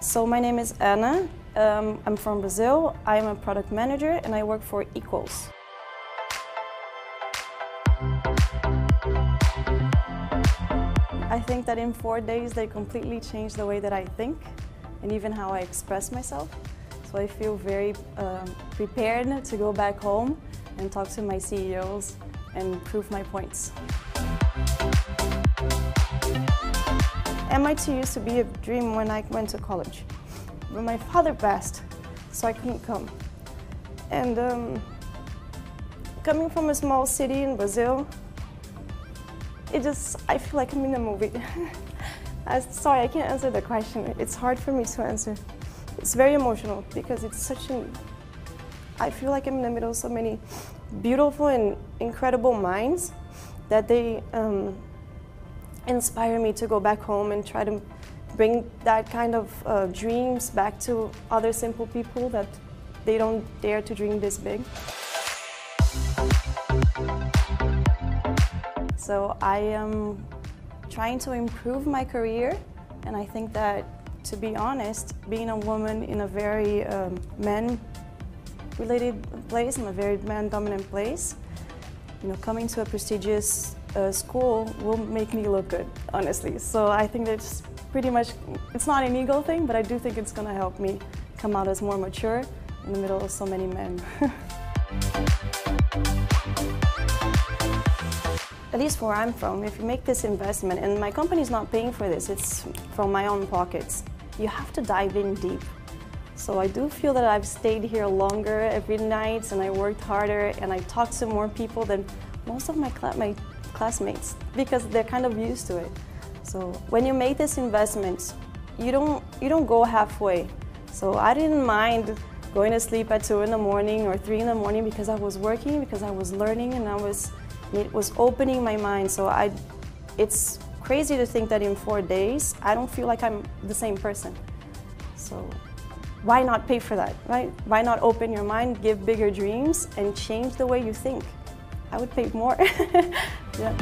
So my name is Ana. Um, I'm from Brazil. I'm a product manager and I work for Equals. I think that in four days they completely changed the way that I think and even how I express myself. So I feel very um, prepared to go back home and talk to my CEOs and prove my points. MIT used to be a dream when I went to college. But my father passed, so I couldn't come. And um, coming from a small city in Brazil, it just, I feel like I'm in a movie. I, sorry, I can't answer the question. It's hard for me to answer. It's very emotional because it's such an, I feel like I'm in the middle of so many beautiful and incredible minds that they um, inspire me to go back home and try to bring that kind of uh, dreams back to other simple people that they don't dare to dream this big. So I am trying to improve my career and I think that to be honest, being a woman in a very um, men related place, in a very man dominant place, you know, coming to a prestigious uh, school will make me look good, honestly. So I think that's pretty much, it's not an ego thing, but I do think it's going to help me come out as more mature in the middle of so many men. at least where I'm from, if you make this investment, and my company is not paying for this, it's from my own pockets, you have to dive in deep. So I do feel that I've stayed here longer every night and I worked harder and I talked to more people than most of my, cl my classmates because they're kind of used to it. So when you make this investment, you don't, you don't go halfway. So I didn't mind going to sleep at 2 in the morning or 3 in the morning because I was working, because I was learning and I was it was opening my mind. So I, it's crazy to think that in four days, I don't feel like I'm the same person. So why not pay for that, right? Why not open your mind, give bigger dreams, and change the way you think? I would pay more. yeah.